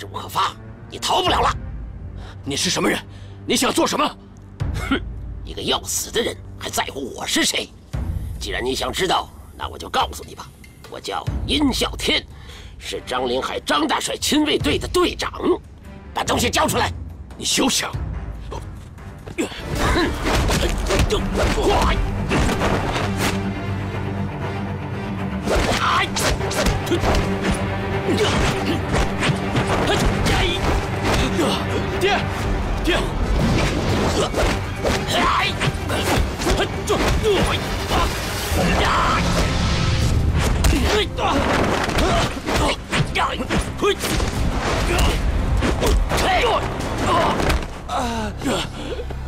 朱可发，你逃不了了。你是什么人？你想做什么？哼，一个要死的人还在乎我是谁？既然你想知道，那我就告诉你吧。我叫殷啸天，是张灵海张大帅亲卫队的队长。把东西交出来！你休想！哼 爹，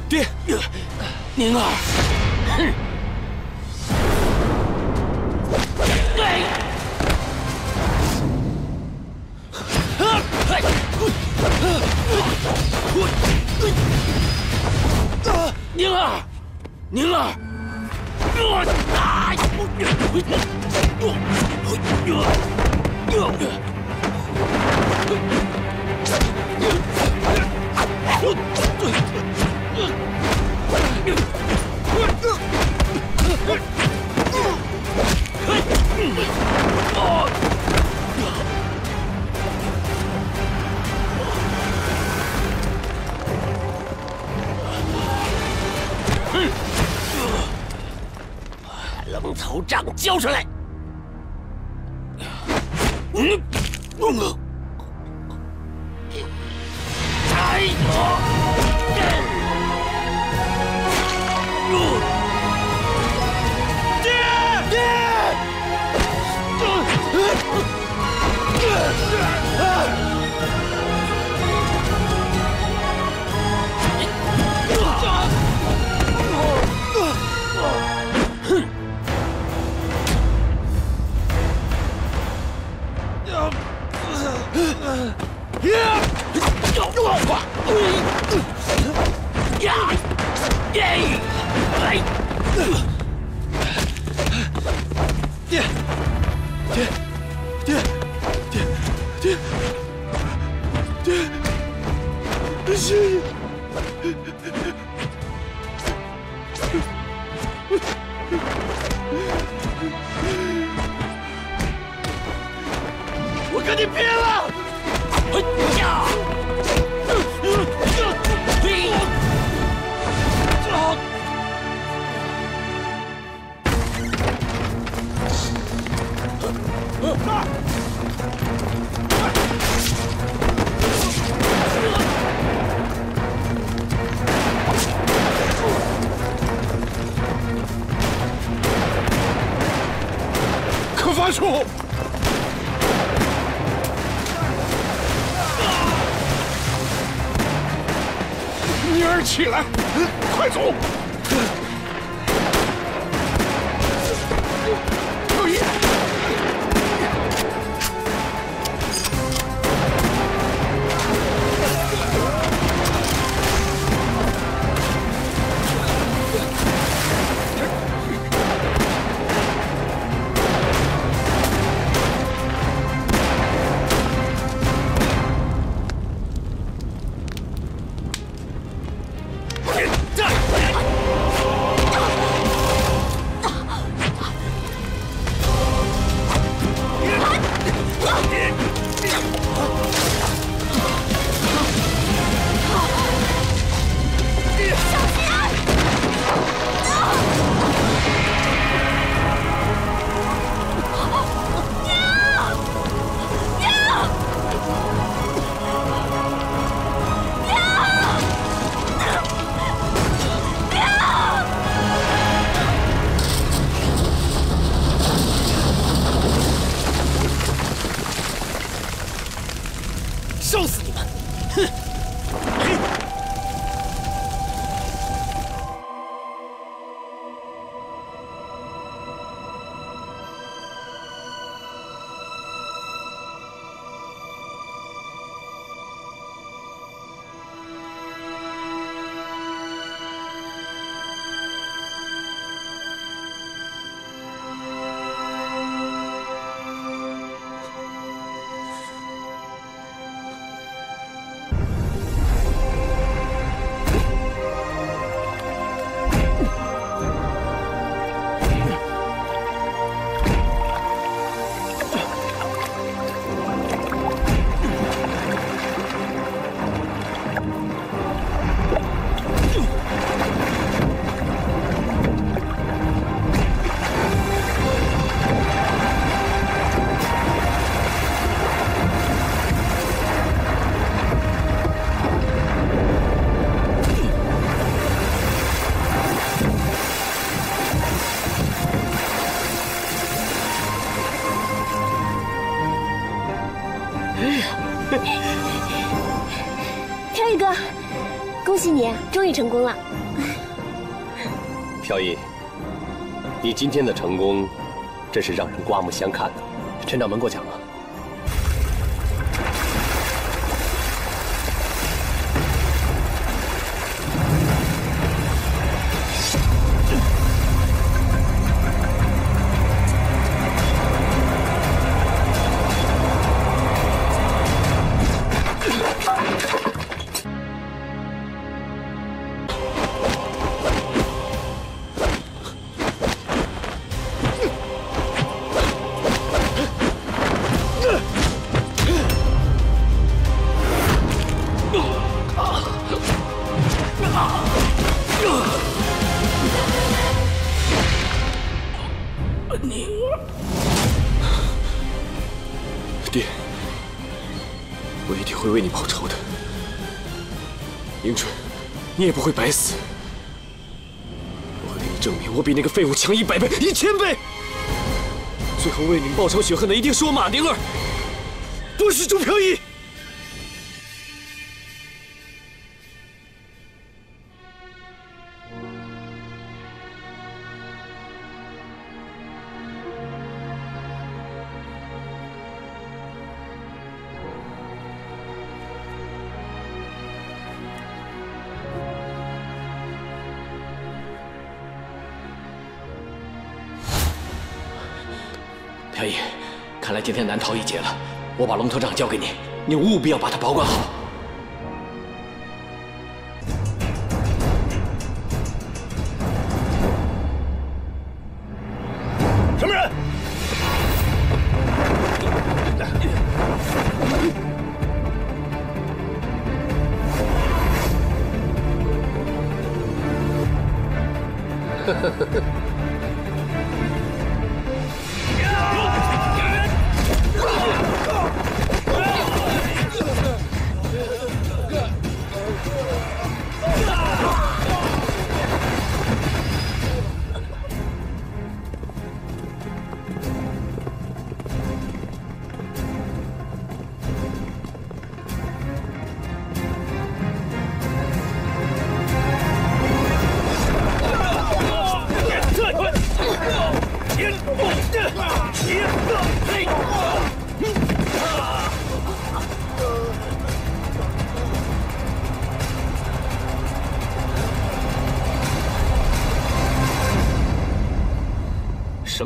爹！爹，宁儿，哼！宁儿，宁儿！把账交出来！喜你，终于成功了。飘逸，你今天的成功，真是让人刮目相看呢。陈掌门过奖了。你也不会白死。我会给你证明，我比那个废物强一百倍、一千倍。最后为你们报仇雪恨的一定是我马宁儿，不是朱飘逸。看来今天难逃一劫了。我把龙头杖交给你，你务必要把它保管好。什么人？什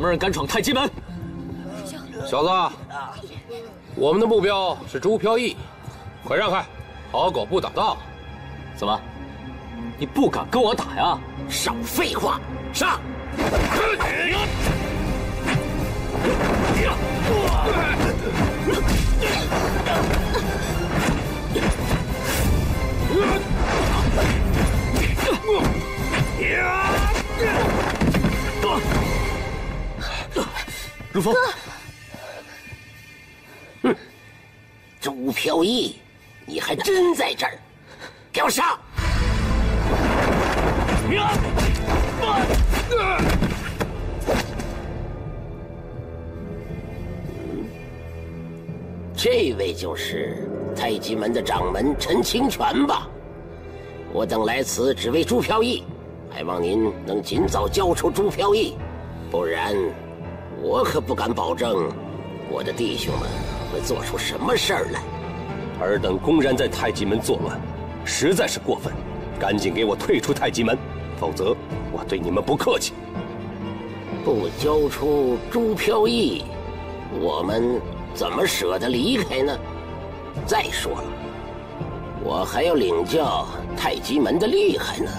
么人敢闯太极门？小子，我们的目标是朱飘逸，快让开，好狗不挡道。怎么，你不敢跟我打呀？少废话，上！如风，朱飘逸，你还真在这儿，给我上！这位就是太极门的掌门陈清泉吧？我等来此只为朱飘逸，还望您能尽早交出朱飘逸，不然我可不敢保证我的弟兄们会做出什么事儿来。尔等公然在太极门作乱，实在是过分，赶紧给我退出太极门，否则我对你们不客气。不交出朱飘逸，我们怎么舍得离开呢？再说了，我还要领教太极门的厉害呢。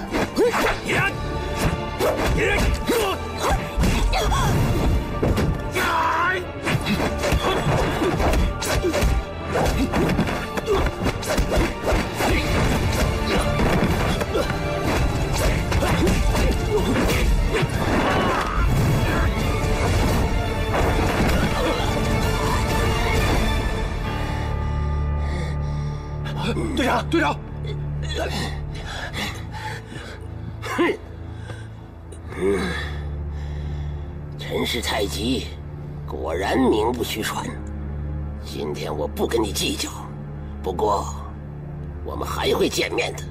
队长，队长，陈氏太极果然名不虚传。今天我不跟你计较，不过，我们还会见面的，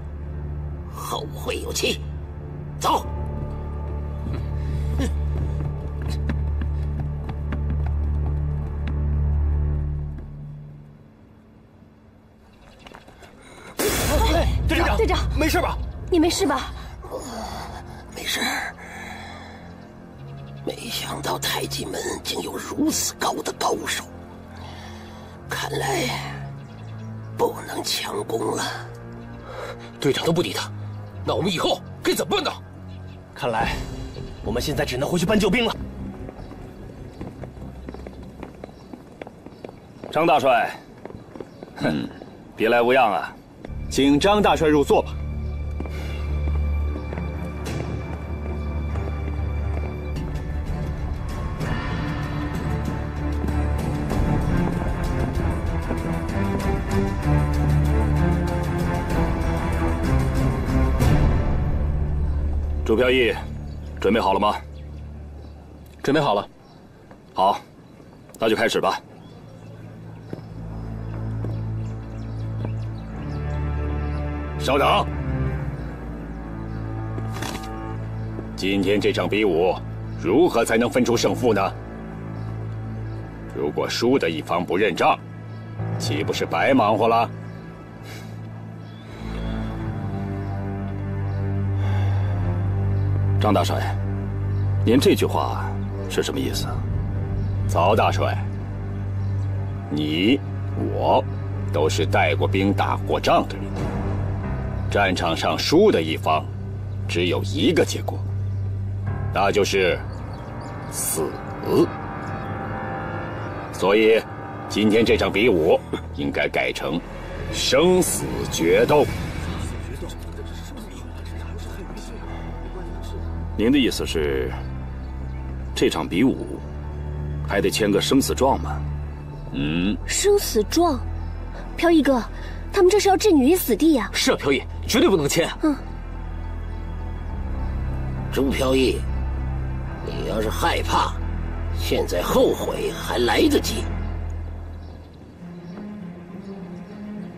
后会有期。走。队长，队长，没事吧？你没事吧？没事。没想到太极门竟有如此高的高手，看来不能强攻了。队长都不理他，那我们以后该怎么办呢？看来我们现在只能回去搬救兵了。张大帅，哼，别来无恙啊，请张大帅入座吧。朱飘逸，准备好了吗？准备好了。好，那就开始吧。稍等，今天这场比武，如何才能分出胜负呢？如果输的一方不认账，岂不是白忙活了？张大帅，您这句话是什么意思？曹大帅，你我都是带过兵、打过仗的人，战场上输的一方只有一个结果，那就是死。所以，今天这场比武应该改成生死决斗。您的意思是，这场比武还得签个生死状吗？嗯，生死状，飘逸哥，他们这是要置你于死地呀！是啊，飘逸，绝对不能签。嗯，朱飘逸，你要是害怕，现在后悔还来得及。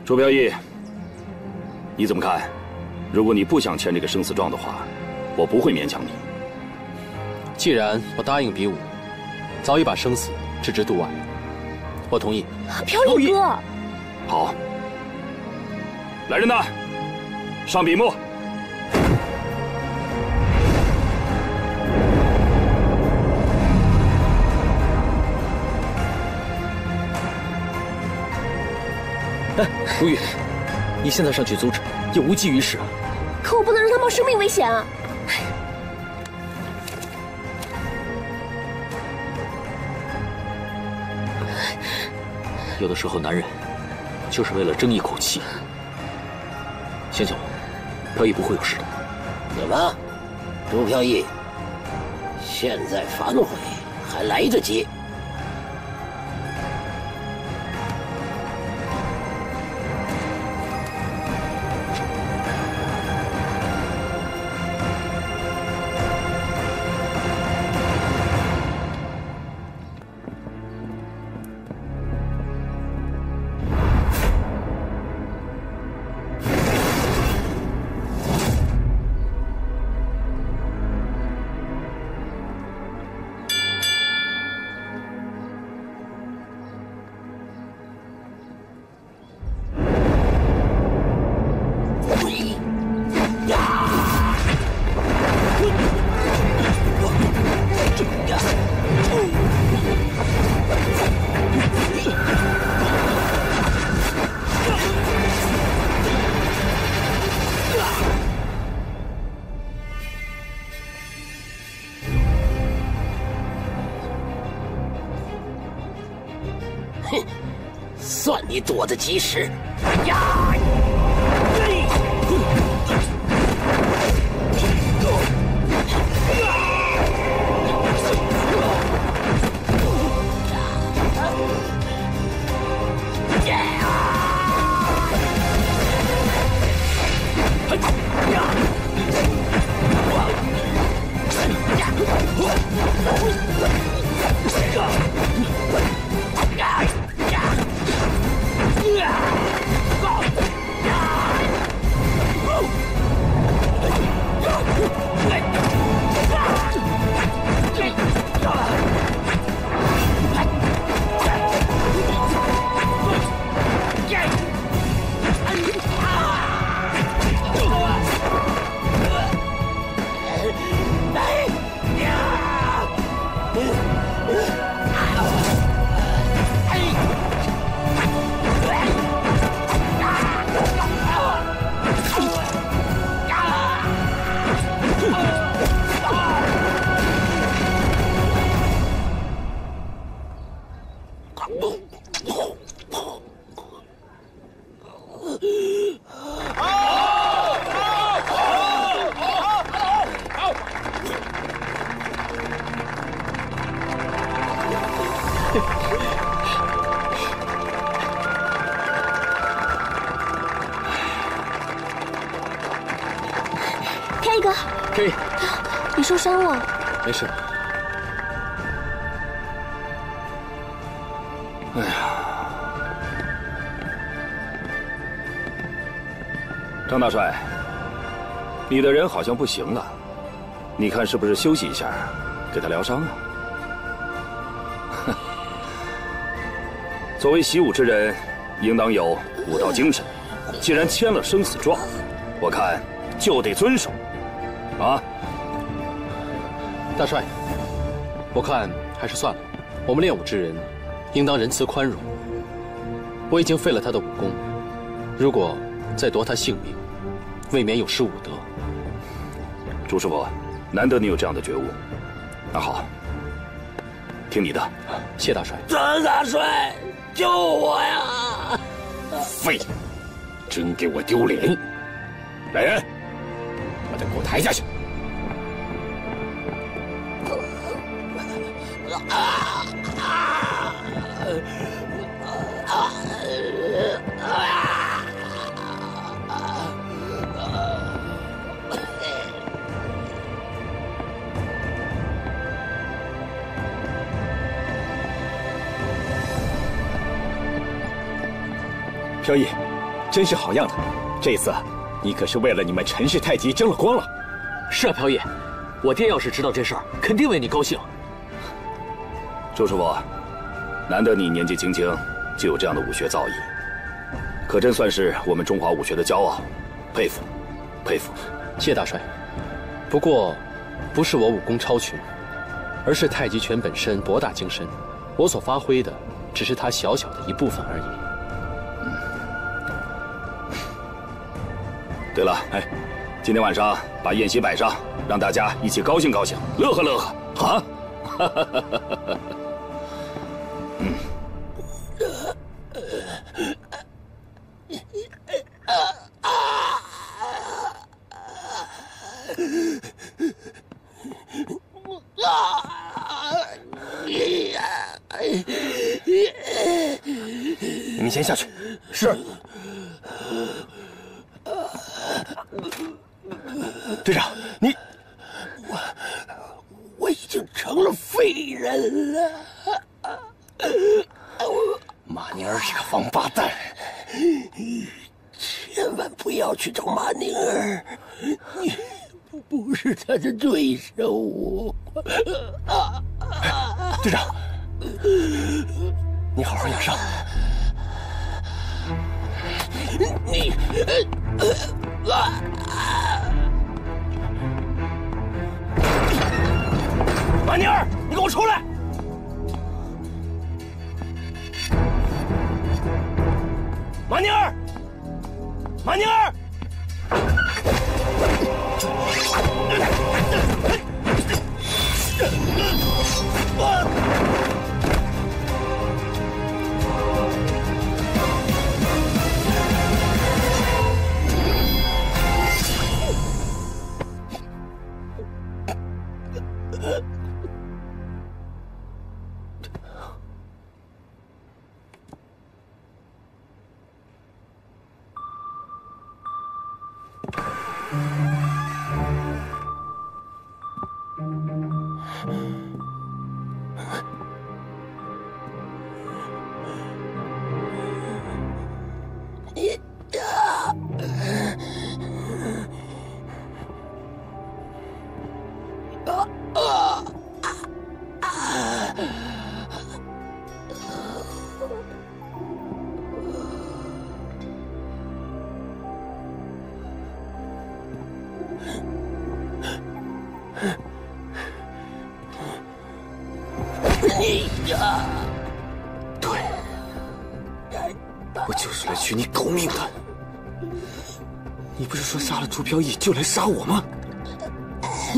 朱飘逸，你怎么看？如果你不想签这个生死状的话？我不会勉强你。既然我答应比武，早已把生死置之度外，我同意。飘逸哥，好，来人呐，上笔墨。哎，如玉，你现在上去阻止，也无济于事啊。可我不能让他冒生命危险啊！有的时候，男人就是为了争一口气。相信我，飘逸不会有事的。怎么，朱飘逸？现在反悔还来得及。躲得及时，呀！飘逸哥，可以，你受伤了？没事。哎呀，张大帅，你的人好像不行了，你看是不是休息一下，给他疗伤啊？作为习武之人，应当有武道精神。既然签了生死状，我看就得遵守。啊，大帅，我看还是算了。我们练武之人，应当仁慈宽容。我已经废了他的武功，如果再夺他性命，未免有失武德。朱师傅，难得你有这样的觉悟。那好，听你的。谢大帅。张大帅，救我呀！废物，真给我丢脸！来人，把他给我抬下去。飘逸，真是好样的！这次你可是为了你们陈氏太极争了光了。是啊，飘逸，我爹要是知道这事儿，肯定为你高兴。周师傅，难得你年纪轻轻就有这样的武学造诣，可真算是我们中华武学的骄傲，佩服，佩服。谢大帅。不过，不是我武功超群，而是太极拳本身博大精深，我所发挥的只是它小小的一部分而已。对了，哎，今天晚上把宴席摆上，让大家一起高兴高兴，乐呵乐呵，啊！嗯。你们先下去。是。队长，你我我已经成了废人了。马宁儿是个王八蛋，千万不要去找马宁儿，你不是他的对手。队长，你好好养伤。你，啊！马宁儿，你给我出来！马宁儿，马宁儿！啊啊啊，我就是来取你狗命的。你不是说杀了朱飘逸就来杀我吗？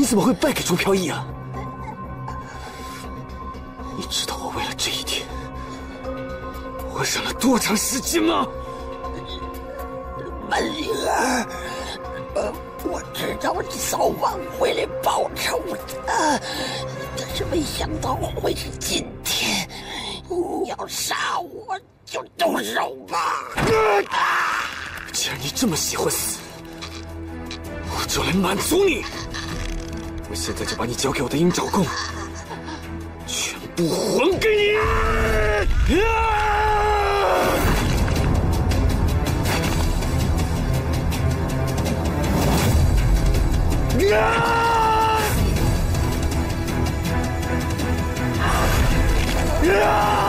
你怎么会败给朱飘逸啊？你知道我为了这一天，我忍了多长时间吗？门女儿。呃，我知道你早晚会来报仇的，但是没想到会是今天。你要杀我就动手吧！既然你这么喜欢死，我就来满足你。我现在就把你交给我的鹰爪功，全部还给你！啊！